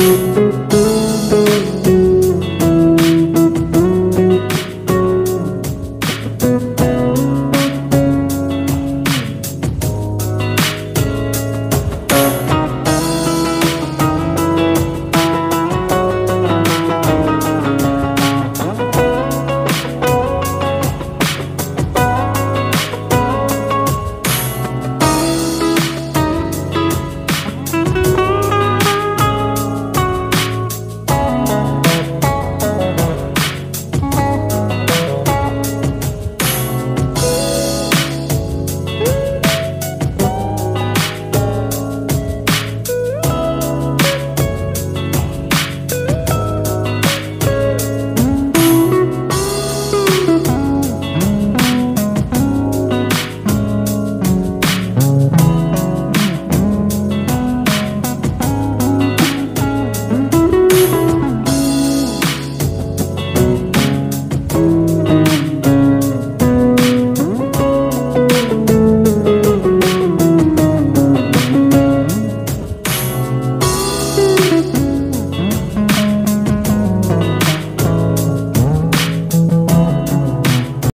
you.